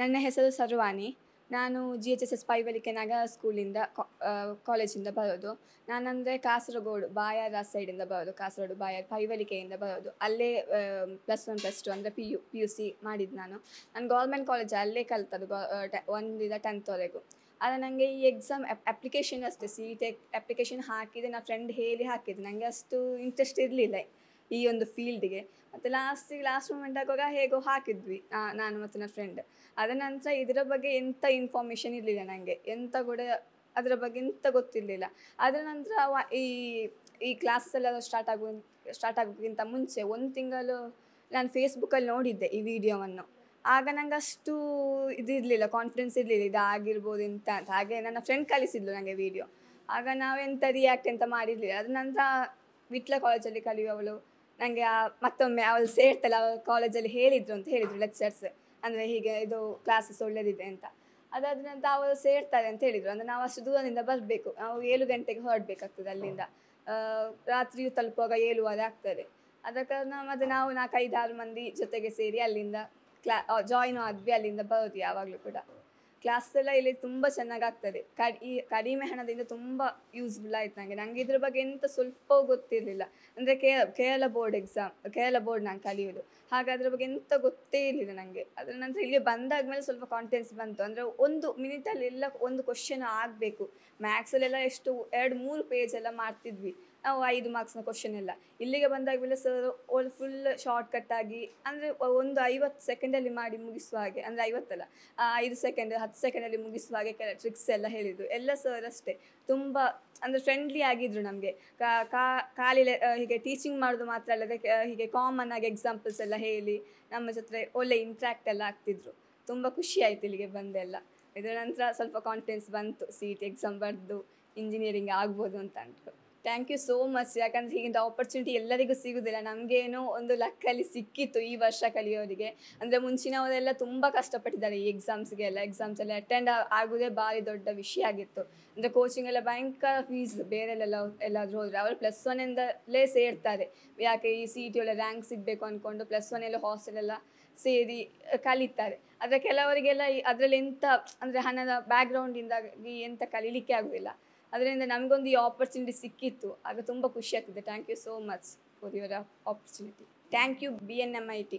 ನನ್ನ ಹೆಸರು ಸರ್ವಾನಿ ನಾನು G H S S Paivalike Nagar ಸ್ಕೂಲಿಂದ ಕಾಲೇಜಿಂದ ಬರೋದು. ನಾನಂದರೆ ಕಾಸರಗೋಡು, ಬಾಯಾರ ಸೈಡಿಂದ ಬರೋದು, ಕಾಸರಗೋಡು ಬಾಯಾರ್ ಪೈವಲಿಕೆಯಿಂದ ಬರೋದು. ಅಲ್ಲೇ ಪ್ಲಸ್ ಒನ್ ಪ್ಲಸ್ ಟು ಅಂದರೆ P U P U C ಮಾಡಿದ್ದು ನಾನು. ನಾನು ಗೌರ್ಮೆಂಟ್ ಕಾಲೇಜ್ ಅಲ್ಲೇ ಕಲ್ತದ್ದು ಒಂದಿಂದ ಟೆಂತ್ವರೆಗೂ ಆದರೆ ನನಗೆ ಈ ಎಕ್ಸಾಮ್ ಅಪ್ಲಿಕೇಶನ್ ಅಷ್ಟೇ ಸಿ ಟೆಕ್ ಅಪ್ಲಿಕೇಶನ್ ಹಾಕಿದೆ ನನ್ನ ಫ್ರೆಂಡ್ ಹೇಳಿ ಹಾಕಿದ್ದು. ನನಗೆ ಅಷ್ಟು ಇಂಟ್ರೆಸ್ಟ್ ಇರಲಿಲ್ಲ. ಈ ಒಂದು ಫೀಲ್ಡ್ಗೆ ಮತ್ತು ಲಾಸ್ಟಿಗೆ ಲಾಸ್ಟ್ ಮೂಮೆಂಟ್ ಆಗುವಾಗ ಹೇಗೋ ಹಾಕಿದ್ವಿ ನಾನು ಮತ್ತು ನನ್ನ ಫ್ರೆಂಡ್ ಅದ ನಂತರ ಇದರ ಬಗ್ಗೆ ಎಂಥ ಇನ್ಫಾರ್ಮೇಷನ್ ಇರಲಿಲ್ಲ ನನಗೆ ಎಂಥ ಕೂಡ ಅದರ ಬಗ್ಗೆ ಎಂಥ ಗೊತ್ತಿರಲಿಲ್ಲ. ಅದರ ನಂತರ ಈ ಈ ಕ್ಲಾಸಸ್ ಎಲ್ಲ ಸ್ಟಾರ್ಟ್ ಆಗೋ ಸ್ಟಾರ್ಟ್ ಆಗೋಕ್ಕಿಂತ ಮುಂಚೆ ಒಂದು ತಿಂಗಳು ನಾನು ಫೇಸ್ಬುಕ್ಕಲ್ಲಿ ನೋಡಿದ್ದೆ ಈ ವಿಡಿಯೋವನ್ನು ಆಗ ನಂಗೆ ಅಷ್ಟು ಇದಿರಲಿಲ್ಲ ಕಾನ್ಫಿಡೆನ್ಸ್ ಇರಲಿಲ್ಲ, ಇದು ಆಗಿರ್ಬೋದು ಇಂತ ಅಂತ. ಹಾಗೆ ನನ್ನ ಫ್ರೆಂಡ್ ಕಲಿಸಿದ್ಲು ನನಗೆ ವಿಡಿಯೋ ಆಗ ನಾವೆಂಥ ರಿಯಾಕ್ಟ್ ಅಂತ ಮಾಡಿರಲಿಲ್ಲ. ಅದರ ನಂತರ ವಿಟ್ಲ ಕಾಲೇಜಲ್ಲಿ ಕಲಿಯುವವಳು ನನಗೆ ಮತ್ತೊಮ್ಮೆ ಅವಳು ಸೇರ್ತಲ್ಲ ಅವಳು ಕಾಲೇಜಲ್ಲಿ ಹೇಳಿದ್ರು ಅಂತ ಹೇಳಿದರು ಲೆಕ್ಚರ್ಸ್ ಅಂದರೆ ಹೀಗೆ ಇದು ಕ್ಲಾಸಸ್ ಒಳ್ಳೇದಿದೆ ಅಂತ. ಅದಾದ ನಂತರ ಅವರು ಸೇರ್ತಾರೆ ಅಂತ ಹೇಳಿದರು. ಅಂದರೆ ನಾವು ಅಷ್ಟು ದೂರದಿಂದ ಬರಬೇಕು. ನಾವು ಏಳು ಗಂಟೆಗೆ ಹೊರಡಬೇಕಾಗ್ತದೆ ಅಲ್ಲಿಂದ. ರಾತ್ರಿ ರಾತ್ರಿಯೂ ತಲುಪುವಾಗ ಏಳುವರೆ ಆಗ್ತದೆ. ಅದ ಕಾರಣ ಮತ್ತು ನಾವು ನಾಲ್ಕೈದಾರು ಮಂದಿ ಜೊತೆಗೆ ಸೇರಿ ಅಲ್ಲಿಂದ ಕ್ಲಾ ಜಾಯಿನ್ ಆದ್ವಿ, ಅಲ್ಲಿಂದ ಬರೋದು ಯಾವಾಗಲೂ ಕೂಡ. ಕ್ಲಾಸ್ ಎಲ್ಲ ಇಲ್ಲಿ ತುಂಬ ಚೆನ್ನಾಗಿ ಆಗ್ತದೆ ಕಡಿ, ಈ ಕಡಿಮೆ ಹಣದಿಂದ ತುಂಬ ಯೂಸ್ಫುಲ್ ಆಯ್ತು ನನಗೆ ನನಗೆ ಇದ್ರ ಬಗ್ಗೆ ಎಂತ ಸ್ವಲ್ಪ ಗೊತ್ತಿರಲಿಲ್ಲ. ಅಂದರೆ Kerala board exam Kerala board ನಾನು ಕಲಿಯೋದು. ಹಾಗೆ ಅದ್ರ ಬಗ್ಗೆ ಎಂತ ಗೊತ್ತೇ ಇರಲಿಲ್ಲ ನನಗೆ ಅದರ ನಂತರ ಇಲ್ಲಿಗೆ ಬಂದಾದ್ಮೇಲೆ ಸ್ವಲ್ಪ ಕಾನ್ಫಿಡೆನ್ಸ್ ಬಂತು. ಅಂದರೆ ಒಂದು ಮಿನಿಟಲ್ಲಿ ಎಲ್ಲ ಒಂದು ಕ್ವಶನ್ ಆಗಬೇಕು. ಮ್ಯಾಕ್ಸಲ್ಲೆಲ್ಲ ಎಷ್ಟು ಎರಡು, ಮೂರು ಪೇಜ್ ಎಲ್ಲ ಮಾಡ್ತಿದ್ವಿ. ನಾವು ಐದು ಮಾರ್ಕ್ಸ್ನ ಕ್ವಶನ್ ಎಲ್ಲ. ಇಲ್ಲಿಗೆ ಬಂದಾಗಲೇ sir all full short cut ಆಗಿ, ಅಂದರೆ ಒಂದು ಐವತ್ತು ಸೆಕೆಂಡಲ್ಲಿ ಮಾಡಿ ಮುಗಿಸುವ ಹಾಗೆ. ಅಂದರೆ ಐವತ್ತಲ್ಲ ಐದು ಸೆಕೆಂಡ್ ಹತ್ತು ಸೆಕೆಂಡಲ್ಲಿ ಮುಗಿಸುವ ಹಾಗೆ ಕೆಲ ಟ್ರಿಕ್ಸ್ ಎಲ್ಲ ಹೇಳಿದರು. ಎಲ್ಲ ಸರ್ ಅಷ್ಟೇ. ತುಂಬ ಅಂದರೆ ಫ್ರೆಂಡ್ಲಿ ಆಗಿದ್ರು ನಮಗೆ. ಖಾಲಿ ಕಾ ಆ, ಹೀಗೆ ಟೀಚಿಂಗ್ ಮಾಡೋದು ಮಾತ್ರ ಅಲ್ಲದೆ ಹೀಗೆ ಕಾಮನ್ ಆಗಿ ಎಕ್ಸಾಂಪಲ್ಸ್ ಎಲ್ಲ ಹೇಳಿ ನಮ್ಮ ಜೊತೆ ಒಳ್ಳೆ ಇಂಟ್ರ್ಯಾಕ್ಟ್ ಎಲ್ಲ ಆಗ್ತಿದ್ರು. ತುಂಬ ಖುಷಿ ಆಯ್ತು ಇಲ್ಲಿಗೆ ಬಂದೆಲ್ಲ ಇದರ ನಂತರ ಸ್ವಲ್ಪ ಕಾನ್ಫಿಡೆನ್ಸ್ ಬಂತು. ಸಿ ಇ ಟಿ ಎಕ್ಸಾಮ್ ಬರೆದು ಇಂಜಿನಿಯರಿಂಗ್ ಆಗ್ಬೋದು ಅಂತ ಅಂದ್ಕೊಂಡು ಥ್ಯಾಂಕ್ ಯು ಸೋ ಮಚ್ ಯಾಕಂದರೆ ಈಗಿಂದ ಆಪರ್ಚುನಿಟಿ ಎಲ್ಲರಿಗೂ ಸಿಗೋದಿಲ್ಲ. ನಮಗೇನೋ ಒಂದು ಲಕ್ಕಲ್ಲಿ ಸಿಕ್ಕಿತ್ತು ಈ ವರ್ಷ ಕಲಿಯೋರಿಗೆ. ಅಂದರೆ ಮುಂಚಿನವರೆಲ್ಲ ತುಂಬ ಕಷ್ಟಪಟ್ಟಿದ್ದಾರೆ ಈ ಎಕ್ಸಾಮ್ಸ್ಗೆ ಎಲ್ಲ ಎಕ್ಸಾಮ್ಸ್ ಎಲ್ಲ ಅಟೆಂಡ್ ಆಗೋದೇ ಭಾರಿ ದೊಡ್ಡ ವಿಷಯ ಆಗಿತ್ತು. ಅಂದರೆ ಕೋಚಿಂಗ್ ಎಲ್ಲ ಭಯಂಕರ ಫೀಸ್ ಬೇರೆಲ್ಲೆಲ್ಲ ಎಲ್ಲಾದರೂ ಹೋದರೆ ಅವರು ಪ್ಲಸ್ ಒನ್ನಿಂದಲೇ ಸೇರ್ತಾರೆ. ಯಾಕೆ ಈ ಸಿ ಟಿ ಒಳ್ಳೆ ರ್ಯಾಂಕ್ ಸಿಗಬೇಕು ಅಂದ್ಕೊಂಡು ಪ್ಲಸ್ ಒನ್ ಎಲ್ಲ ಹಾಸ್ಟೆಲ್ ಎಲ್ಲ ಸೇರಿ ಕಲಿತಾರೆ. ಆದರೆ ಕೆಲವರಿಗೆಲ್ಲ ಅದರಲ್ಲಿ ಎಂಥ ಅಂದರೆ ಹಣದ ಬ್ಯಾಕ್ಗ್ರೌಂಡಿಂದಾಗಿ ಎಂಥ ಕಲೀಲಿಕ್ಕೆ ಆಗೋದಿಲ್ಲ. ಅದರಿಂದ ನಮಗೊಂದು ಈ ಆಪರ್ಚುನಿಟಿ ಸಿಕ್ಕಿತ್ತು. ಆಗ ತುಂಬ ಖುಷಿ ಆಗ್ತದೆ. Thank you so much for your opportunity thank you B N M I T